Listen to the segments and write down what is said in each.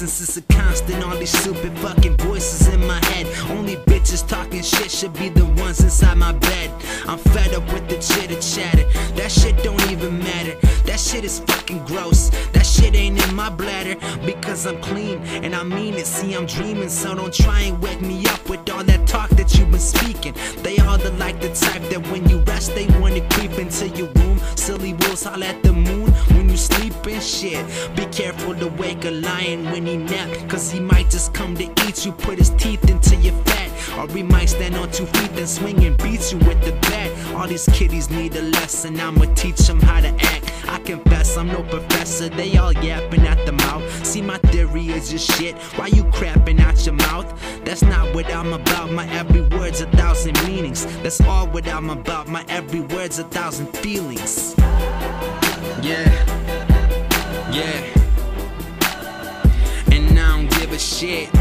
nonsense. It's a constant, all these stupid fucking voices in my head. Only bitches talking shit should be the ones inside my bed. I'm fed up with the chitter chatter. That shit don't even matter. That shit is fucking gross. That shit ain't in my bladder because I'm clean and I mean it. See, I'm dreaming, so don't try and wake me up wake a lion when he nap, cause he might just come to eat you, put his teeth into your fat. Or he might stand on two feet and swing and beat you with the bat. All these kiddies need a lesson, I'ma teach them how to act. I confess I'm no professor, they all yapping at the mouth. See, my theory is just shit. Why you crapping out your mouth? That's not what I'm about. My every word's a thousand meanings. That's all what I'm about. My every word's a thousand feelings. Yeah, yeah. Shit.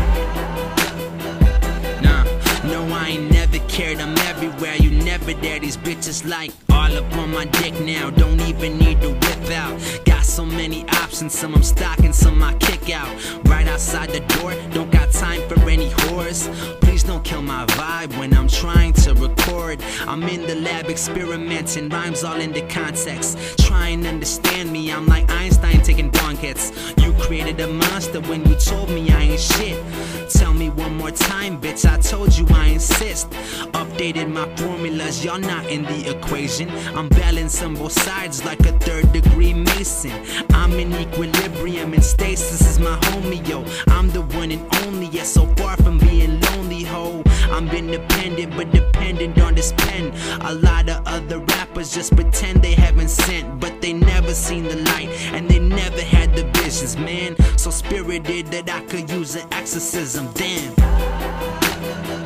Nah, no, I ain't never cared. I'm everywhere. You never there. These bitches like all up on my dick now. Don't even need to whip out. Got so many options. Some I'm stocking, some I kick out. Right outside the door. Don't got time for any whores. Please don't kill my vibe when I'm trying to record. I'm in the lab experimenting. Rhymes all into context. Try and understand me. I'm like Einstein taking bong. You created a monster when you told me Ain't shit. Tell me one more time, bitch. I told you I insist. Updated my formulas, y'all not in the equation. I'm balancing both sides like a third degree mason. I'm in equilibrium and stasis is my homie, yo. I'm the one and only, yeah, so far from being. I'm independent, but dependent on this pen. A lot of other rappers just pretend they haven't sent, but they never seen the light and they never had the visions, man. So spirited that I could use an exorcism, damn.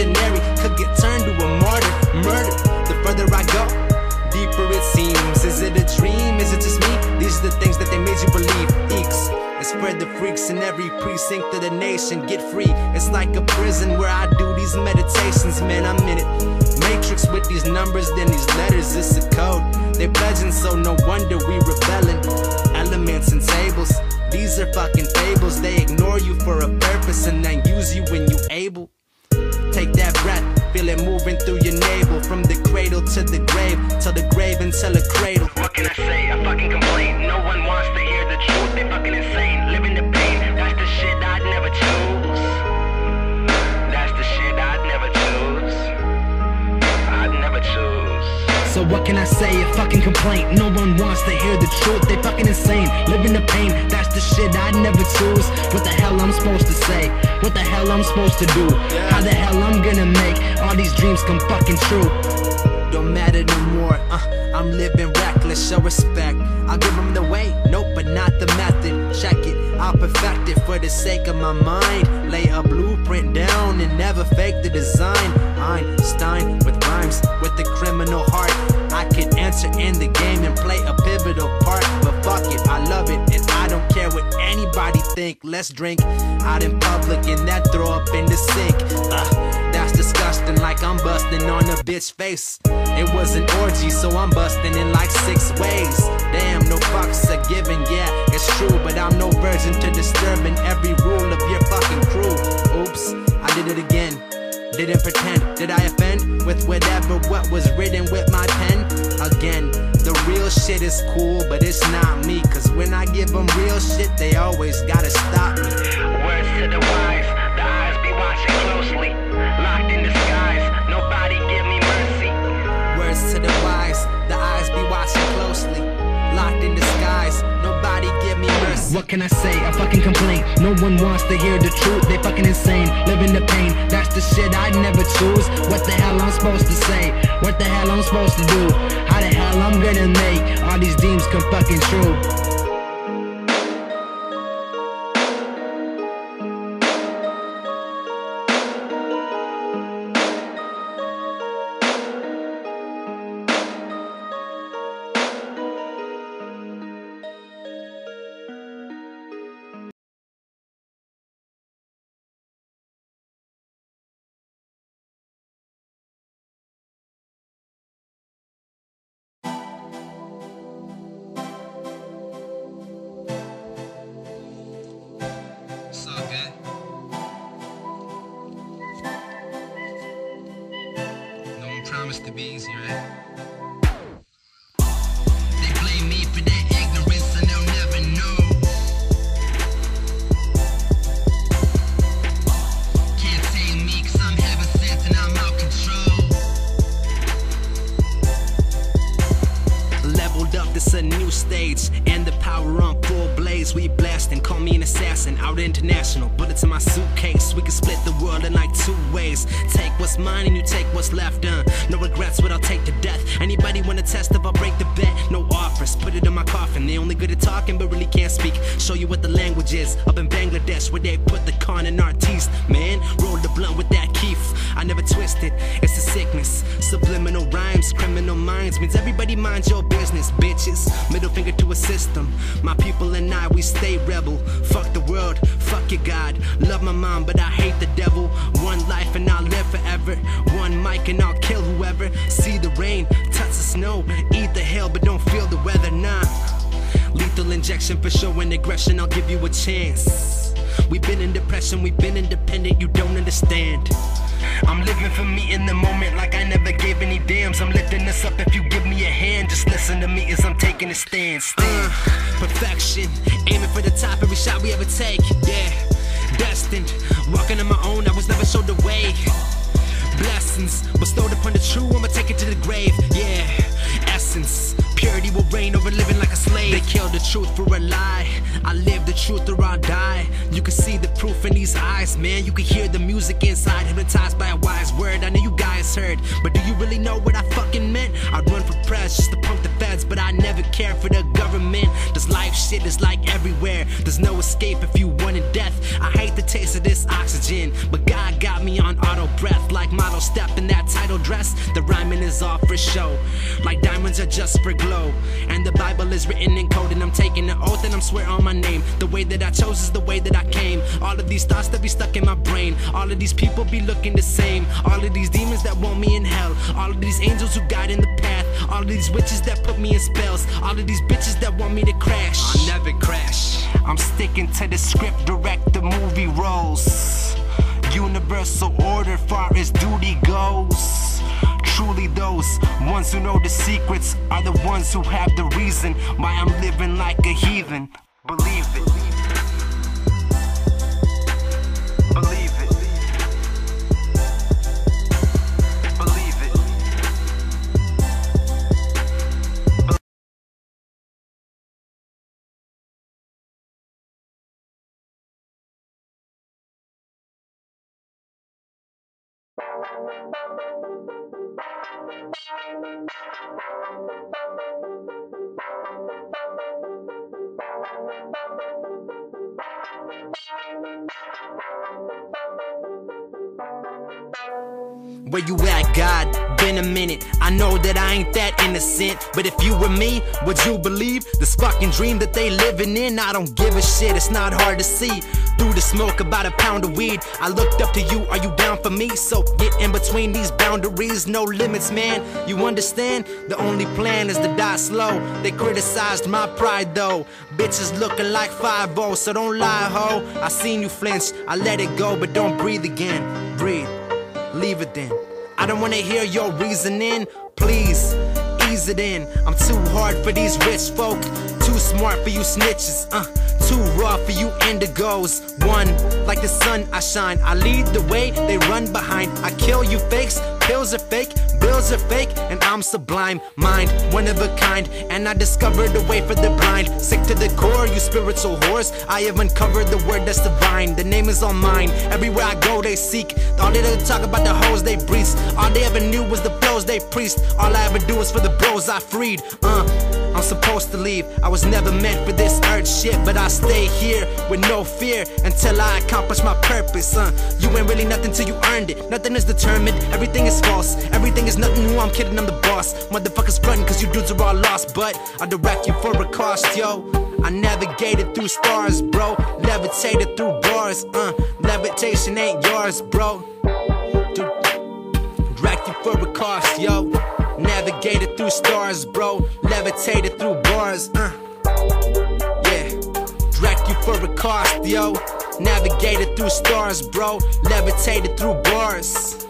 Revolutionary could get turned to a martyr. Murder. The further I go, deeper it seems. Is it a dream? Is it just me? These are the things that they made you believe. Eeks. And spread the freaks in every precinct of the nation. Get free. It's like a prison where I do these meditations. Man, I'm in it. Matrix with these numbers, then these letters. It's a code. They're pledging, so no wonder we rebelling. Elements and tables. These are fucking fables. They ignore you for a purpose and then use you when you're able. Take that breath, feel it moving through your navel. From the cradle to the grave, till the grave until a cradle. What can I say? I fucking complain. No one wants to hear the truth. They fucking insane. Living the pain. That's the shit I'd never choose. That's the shit I'd never choose. I'd never choose. So what can I say? A fucking complaint. No one wants to hear the truth. They fucking insane. Living the pain. That's the shit I'd never choose. What the hell I'm supposed to say? What the hell I'm supposed to do? How the hell I'm gonna make these dreams come fucking true? Don't matter no more. Uh, I'm living reckless. Show respect. I'll give them the way. Nope, but not the method. Check it. I'll perfect it for the sake of my mind. Lay a blueprint down and never fake the design. Einstein with rhymes with the criminal heart. I could enter in the game and play a pivotal part. But fuck it, I love it and I don't care what anybody think. Let's drink out in public and that throw up in the sink. That's disgusting, like I'm busting on a bitch face. It was an orgy, so I'm busting in like six ways. Damn, no fucks forgiven, yeah, it's true. But I'm no virgin to disturbing every rule of your fucking crew. Oops, I did it again. Didn't pretend, did I offend with whatever what was written with my pen? Again, the real shit is cool, but it's not me. Cause when I give them real shit, they always gotta stop me. Can I say? I fucking complain. No one wants to hear the truth. They fucking insane, living the pain. That's the shit I'd never choose. What the hell I'm supposed to say? What the hell I'm supposed to do? How the hell I'm gonna make all these dreams come fucking true? I'm out control. Leveled up, this a new stage, and the power on full blaze. We blasting, call me an assassin, out international. Bullets in my suitcase, we can split the world in like two ways. Take what's mine and you take what's left. Minds means everybody minds your business, bitches. Middle finger to a system. My people and I, we stay rebel. Fuck the world, fuck your God. Love my mom, but I hate the devil. One life and I'll live forever. One mic and I'll kill whoever. See the rain, touch the snow, eat the hail, but don't feel the weather, nah. Lethal injection for showing aggression, I'll give you a chance. We've been in depression, we've been independent, you don't understand. I'm living for me in the moment like I never gave any damns. I'm lifting this up if you give me a hand. Just listen to me as I'm taking a stand. stand. perfection, aiming for the top every shot we ever take. Yeah, destined, walking on my own, I was never showed the way. Blessings bestowed upon the true, I'ma take it to the grave. Yeah, essence. Purity will reign over living like a slave. They kill the truth for a lie. I live the truth or I'll die. You can see the proof in these eyes, man. You can hear the music inside, hypnotized by a wise word. I know you guys heard, but do you really know what I fucking meant? I'd run for press just to punk the feds, but I never care for the government. This life shit is like everywhere. There's no escape if you wanted death. I hate the taste of this oxygen, but auto breath, like model step in that title dress. The rhyming is all for show, like diamonds are just for glow. And the Bible is written in code, and I'm taking an oath and I'm swear on my name. The way that I chose is the way that I came. All of these thoughts that be stuck in my brain. All of these people be looking the same. All of these demons that want me in hell. All of these angels who guide in the path. All of these witches that put me in spells. All of these bitches that want me to crash. I'll never crash. I'm sticking to the script, direct the movie roles. Universal order, far as duty goes. Truly, those ones who know the secrets are the ones who have the reason why I'm living like a heathen. Believe it. Where you at, God? Been a minute. I know that I ain't that innocent. But if you were me, would you believe this fucking dream that they living in? I don't give a shit, it's not hard to see. Through the smoke, about a pound of weed. I looked up to you, are you down for me? So, yeah get in between these boundaries, no limits, man. You understand? The only plan is to die slow. They criticized my pride though. Bitches looking like 5 so don't lie, ho. I seen you flinch, I let it go, but don't breathe again. Breathe leave it then. I don't wanna hear your reasoning, please ease it in. I'm too hard for these rich folk, too smart for you snitches, uh, too raw for you indigos. One, like the sun I shine, I lead the way, they run behind. I kill you fakes, pills are fake, bills are fake, and I'm sublime. Mind, one of a kind, and I discovered a way for the blind. Sick to the core, you spiritual whores. I have uncovered the word that's divine. The name is all mine. Everywhere I go, they seek. All they talk about the hoes they breathe. All they ever knew was the blows they preached. All I ever do is for the bros I freed. Uh. I'm supposed to leave. I was never meant for this earth shit, but I stay here with no fear until I accomplish my purpose. Uh, you ain't really nothing till you earned it. Nothing is determined, everything is false. Everything is nothing new, I'm kidding, I'm the boss. Motherfuckers frontin' cause you dudes are all lost, but I direct you for a cost, yo. I navigated through stars, bro. Levitated through bars, uh. Levitation ain't yours, bro. Direct you for a cost, yo. Navigated through stars, bro. Levitated through bars, uh. Yeah. Direct you for a cost, yo. Navigated through stars, bro. Levitated through bars.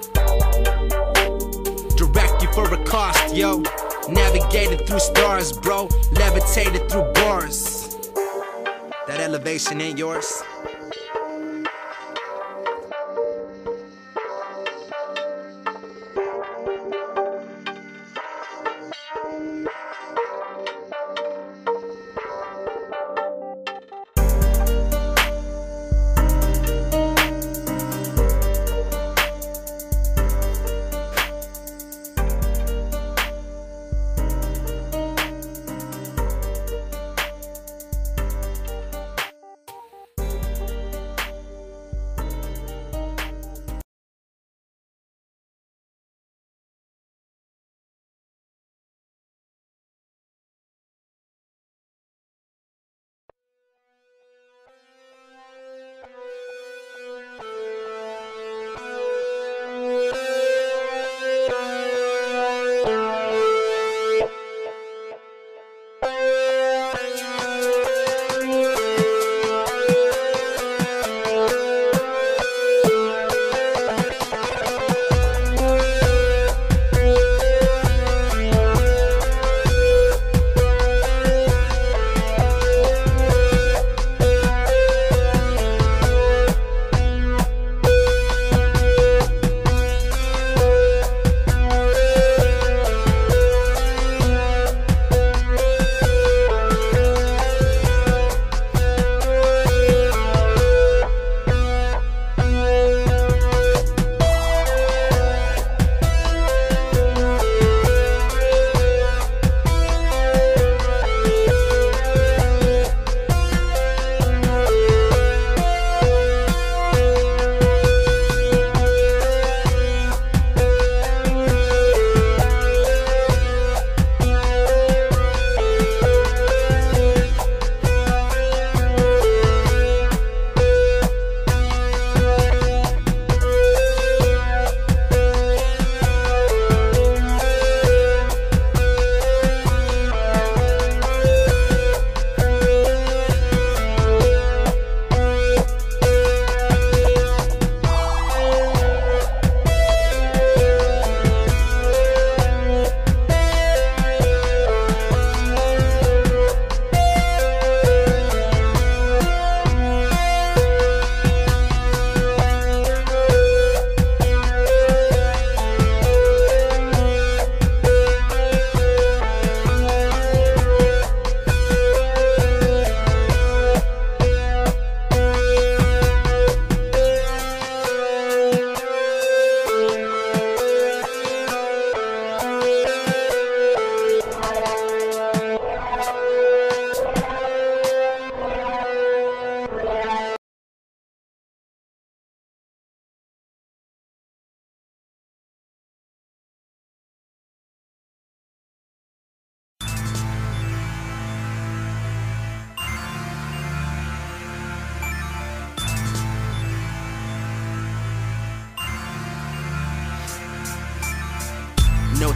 Direct you for a cost, yo. Navigated through stars, bro. Levitated through bars. That elevation ain't yours.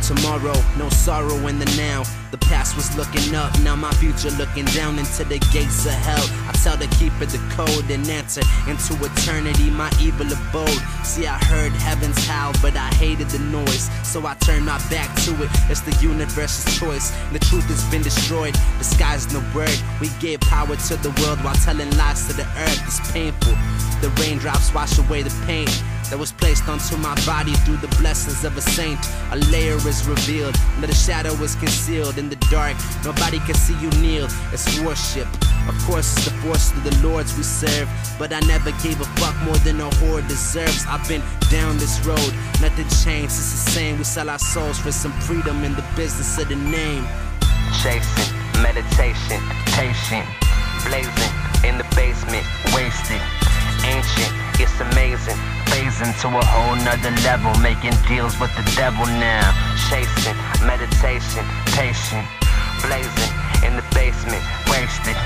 Tomorrow, no sorrow in the now. The past was looking up, now my future looking down into the gates of hell. I tell the keeper the code and answer into eternity, my evil abode. See, I heard heaven's howl, but I hated the noise, so I turned my back to it. It's the universe's choice, the truth has been destroyed. The sky's no word. We gave power to the world while telling lies to the earth. It's painful. The raindrops wash away the pain that was placed onto my body through the blessings of a saint. A layer is revealed, and the shadow is concealed in the dark. Nobody can see you kneel. It's worship. Of course, it's the force of the Lords we serve. But I never gave a fuck more than a whore deserves. I've been down this road, nothing changed. It's the same. We sell our souls for some freedom in the business of the name. Chasing, meditation, patient, blazing in the basement, wasted, ancient, it's amazing. Phasing to a whole nother level, making deals with the devil now. Chasing, meditation, patient, blazing in the basement, wasted,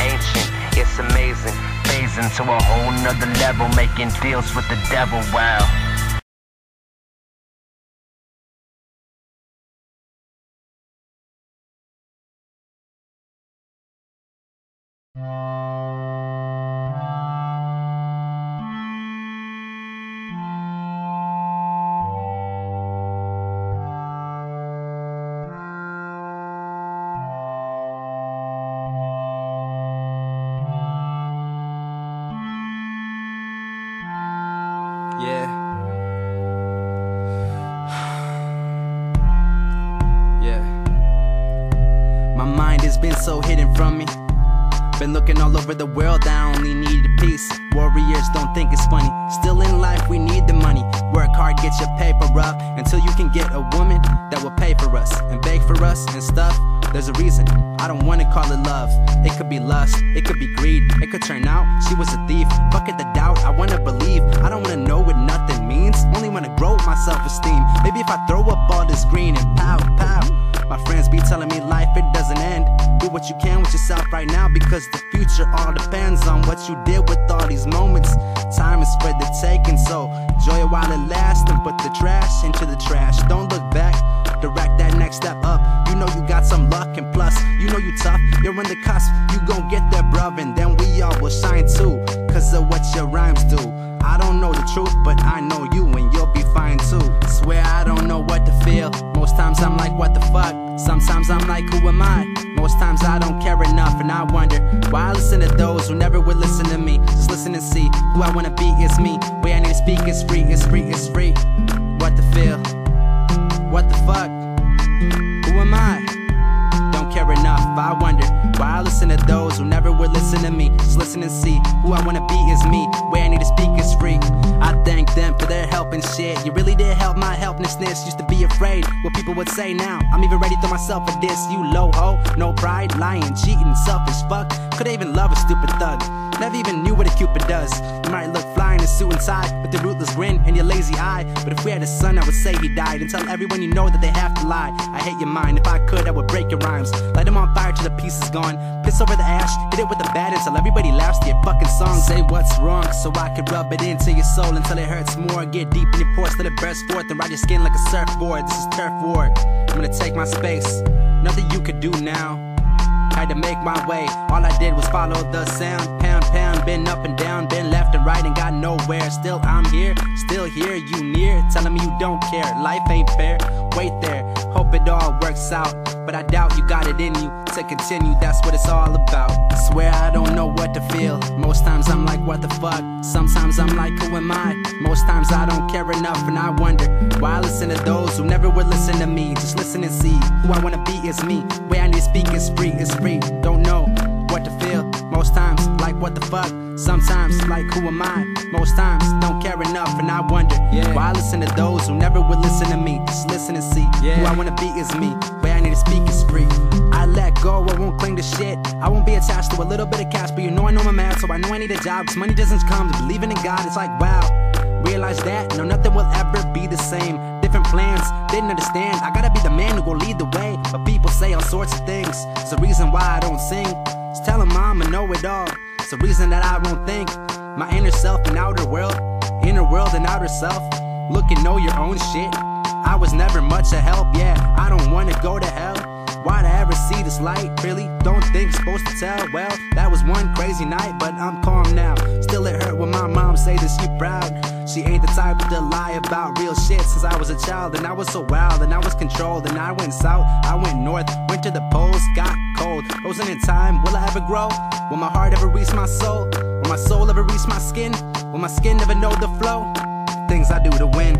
ancient, it's amazing. Phasing to a whole nother level, making deals with the devil, wow. Yeah. yeah. My mind has been so hidden from me. Been looking all over the world, I only need a piece. Warriors don't think it's funny. Still in life, we need the money. Work hard, get your paper up until you can get a woman that will pay for us and beg for us and stuff. There's a reason. I don't wanna call it love. It could be lust, it could be greed. It could turn out she was a thief. Fuck it, the doubt. I wanna believe. I don't wanna know what nothing means. Only wanna grow my self esteem. Maybe if I throw up all this green and pow, pow. My friends be telling me life, it doesn't end. Do what you can with yourself right now because the future all depends on what you did with all these moments. Time is for the taking, so enjoy it while it lasts and put the trash into the trash. Don't look back, direct that next step up. You know you got some luck, and plus, you know you tough. You're in the cusp, you gon' get there, bruv, and then we all will shine too. Cause of what your rhymes do. I don't know the truth, but I know you, and you'll be fine too. Swear I don't know what to feel. Most times I'm like, what the fuck? Sometimes I'm like, who am I? Most times I don't care enough, and I wonder why I listen to those who never would listen to me. Just listen and see who I wanna be is me. Way I need to speak is free, it's free, it's free. What to feel? What the fuck? Who am I? Don't care enough. I wonder why I listen to those who never would listen to me. Just listen and see who I wanna be is me. Way I need to speak is free. I thank them for their help and shit. You really did help my helplessness. Used to be afraid what people would say now. I'm even ready to throw myself at this. You low ho, no pride, lying, cheating, selfish fuck. Could I even love a stupid thug? Never even knew what a cupid does. You might look fly in a suit and tie with the ruthless grin and your lazy eye. But if we had a son, I would say he died. And tell everyone you know that they have to lie. I hate your mind. If I could, I would break your rhymes. Light them on fire till the piece is gone. Piss over the ash, hit it with the bat until everybody laughs to your fucking song. Say what's wrong so I can rub it into your soul until it hurts more. Get deep in your pores till it bursts forth and ride your skin like a surfboard. This is turf war. I'm gonna take my space. Nothing you could do now. Had to make my way. All I did was follow the sound. Pound, pound, been up and down, been left and right and got nowhere. Still, I'm here, still here, you near. Telling me you don't care. Life ain't fair. Wait there, hope it all works out. But I doubt you got it in you to continue. That's what it's all about. I swear I don't know what to feel. Most times I'm like, what the fuck? Sometimes I'm like, who am I? Most times I don't care enough and I wonder why I listen to those who never would listen to me. Just listen and see who I wanna be is me. Way I need to speak is free, is free. Don't know what to feel. Most times, like what the fuck. Sometimes, like who am I? Most times, don't care and I wonder Yeah. why I listen to those who never would listen to me. Just listen and see who I wanna be is me. Way I need to speak is free. I let go, I won't cling to shit. I won't be attached to a little bit of cash, but you know I know I'm mad, so I know I need a job. Cause money doesn't come to believing in God. It's like wow. Realize that, no, nothing will ever be the same. Different plans, didn't understand. I gotta be the man who will lead the way. But people say all sorts of things. It's the reason why I don't sing. it's telling I'ma know it all. It's the reason that I won't think. My inner self and outer world, inner world and outer self. Look and know your own shit. I was never much of help, yeah. I don't wanna go to hell. Why'd I ever see this light? Really? Don't think supposed to tell. Well, that was one crazy night, but I'm calm now. Still, it hurt when my mom say that she proud. She ain't the type to lie about real shit since I was a child. And I was so wild and I was controlled. And I went south, I went north, went to the poles, got cold. Frozen in time, will I ever grow? Will my heart ever reach my soul? Will my soul ever reach my skin? Will my skin never know the flow? Things I do to win.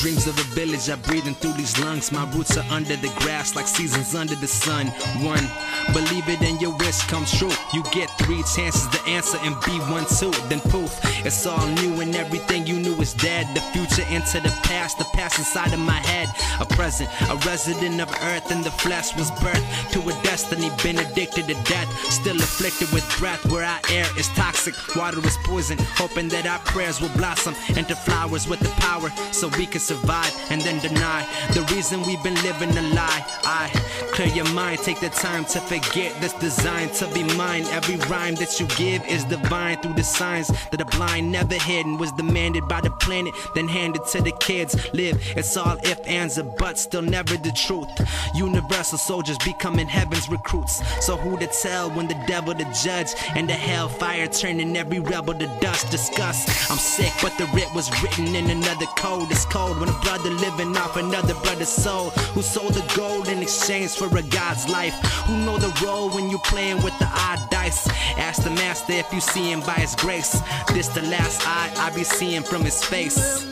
Dreams of a village are breathing through these lungs. My roots are under the grass like seasons under the sun. One, believe it and your wish comes true. You get three chances to answer and be one too. Then poof, it's all new and everything you knew is dead. The future into the past, the past inside of my head. A present, a resident of earth and the flesh was birthed to a destiny, been addicted to death. Still afflicted with breath where our air is toxic, water is poison. Hoping that our prayers will blossom into flowers with the power so we can survive and then deny the reason we've been living a lie. I clear your mind, take the time to forget that's designed to be mine. Every rhyme that you give is divine through the signs that the blind never hidden was demanded by the planet, then handed to the kids. Live, it's all if, ands, or buts, still never the truth. Universal soldiers becoming heaven's recruits. So who to tell when the devil the judge and the hellfire turning every rebel to dust? Disgust. I'm sick, but the writ was written in another code. It's cold when a brother living off another brother's soul. Who sold the gold in exchange for a God's life? Who know the role when you playing with the odd dice? Ask the master if you see him by his grace. This the last eye I be seeing from his face.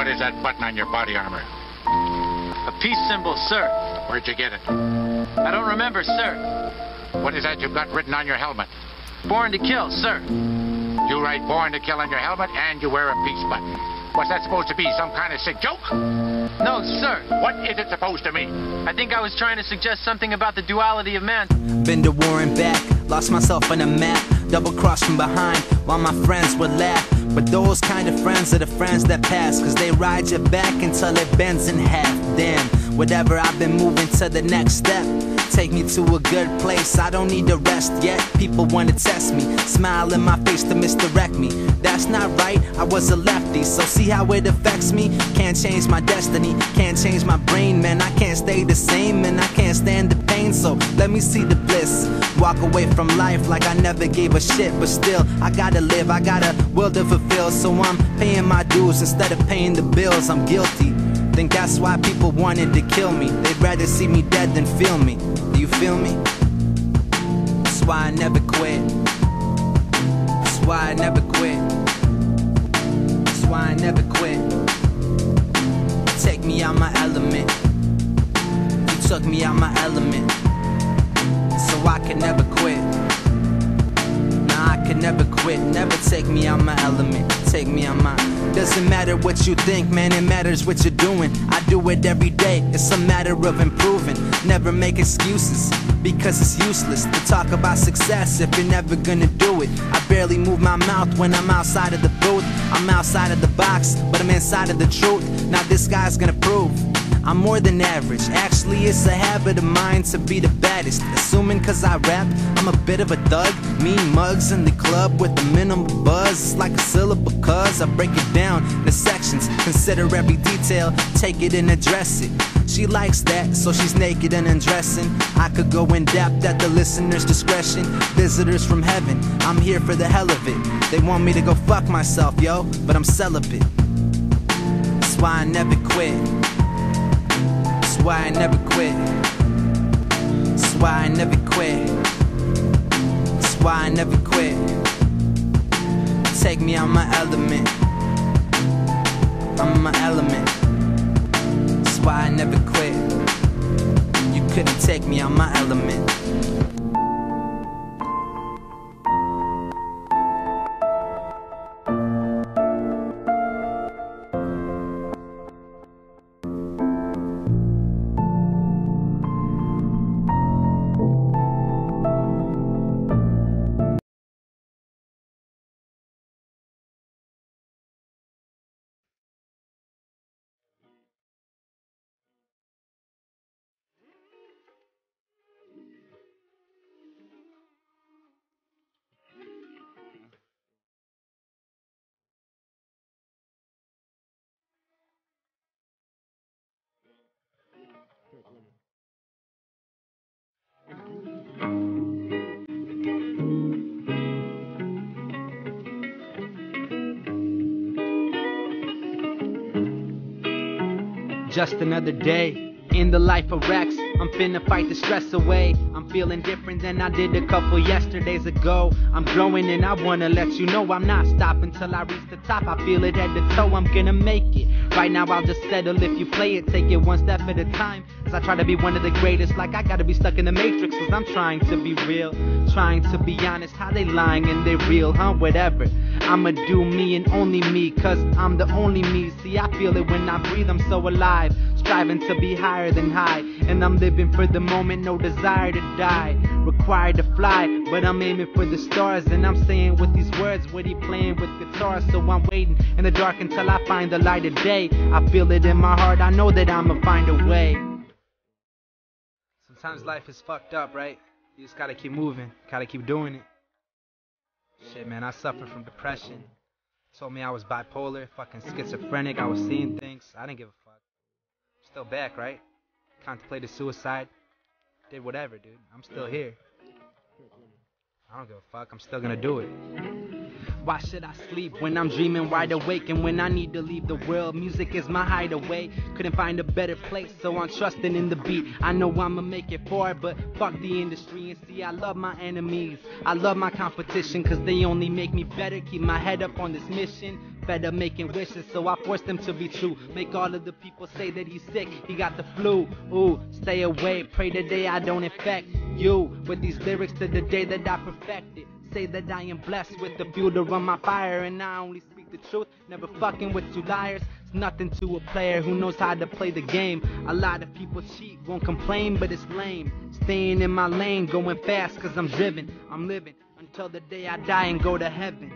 What is that button on your body armor? A peace symbol, sir. Where'd you get it? I don't remember, sir. What is that you've got written on your helmet? Born to kill, sir. You write born to kill on your helmet and you wear a peace button. What's that supposed to be? Some kind of sick joke? No, sir. What is it supposed to mean? I think I was trying to suggest something about the duality of man. Been to war and back, lost myself on a map, double crossed from behind while my friends would laugh. But those kind of friends are the friends that pass, cause they ride your back until it bends in half. Damn, whatever, I've been moving to the next step. Take me to a good place, I don't need to rest yet. People wanna test me, smile in my face to misdirect me. That's not right, I was a lefty, so see how it affects me? Can't change my destiny, can't change my brain, man. I can't stay the same, and I can't stand the pain, so let me see the bliss. Walk away from life like I never gave a shit, but still, I gotta live, I got a will to fulfill, so I'm paying my dues instead of paying the bills. I'm guilty. Think that's why people wanted to kill me. They'd rather see me dead than feel me. Do you feel me? That's why I never quit. That's why I never quit. That's why I never quit. Take me out my element. You took me out my element. So I can never quit. Could never quit, never take me out my element, take me out my. Doesn't matter what you think, man, it matters what you're doing. I do it every day, it's a matter of improving. Never make excuses, because it's useless to talk about success if you're never gonna do it. I barely move my mouth when I'm outside of the booth. I'm outside of the box, but I'm inside of the truth. Now this guy's gonna prove. I'm more than average. Actually, it's a habit of mine to be the baddest. Assuming cause I rap, I'm a bit of a thug. Mean mugs in the club with a minimum buzz. It's like a syllable cause I break it down into sections. Consider every detail, take it and address it. She likes that, so she's naked and undressing. I could go in depth at the listener's discretion. Visitors from heaven, I'm here for the hell of it. They want me to go fuck myself, yo, but I'm celibate. That's why I never quit. Why I never quit. That's why I never quit. That's why I never quit. Take me out my element. I'm my element. That's why I never quit. You couldn't take me out my element. Just another day in the life of Rex. I'm finna fight the stress away. I'm feeling different than I did a couple yesterdays ago. I'm growing and I wanna let you know I'm not stopping till I reach the top. I feel it head to toe, I'm gonna make it. Right now I'll just settle if you play it, take it one step at a time. As I try to be one of the greatest, like I gotta be stuck in the matrix, cause I'm trying to be real. Trying to be honest, how they lying and they real, huh? Whatever. I'ma do me and only me, cause I'm the only me. See, I feel it when I breathe, I'm so alive. Striving to be higher than high. And I'm living for the moment, no desire to die. Required to fly, but I'm aiming for the stars. And I'm saying with these words, what he playing with guitar. So I'm waiting in the dark until I find the light of day. I feel it in my heart, I know that I'ma find a way. Sometimes life is fucked up, right? You just gotta keep moving, gotta keep doing it. Shit, man, I suffered from depression. Told me I was bipolar, fucking schizophrenic. I was seeing things. I didn't give a fuck. Still back, right? Contemplated suicide. Did whatever, dude. I'm still here. I don't give a fuck. I'm still gonna do it. Why should I sleep when I'm dreaming wide awake and when I need to leave the world? Music is my hideaway. Couldn't find a better place, so I'm trusting in the beat. I know I'ma make it far, but fuck the industry and see I love my enemies. I love my competition cause they only make me better. Keep my head up on this mission. Up making wishes, so I force them to be true. Make all of the people say that he's sick, he got the flu. Ooh, stay away, pray today I don't infect you with these lyrics to the day that I perfect it. Say that I am blessed with the fuel to run my fire, and I only speak the truth, never fucking with two liars. It's nothing to a player who knows how to play the game. A lot of people cheat, won't complain, but it's lame. Staying in my lane, going fast, cause I'm driven. I'm living until the day I die and go to heaven.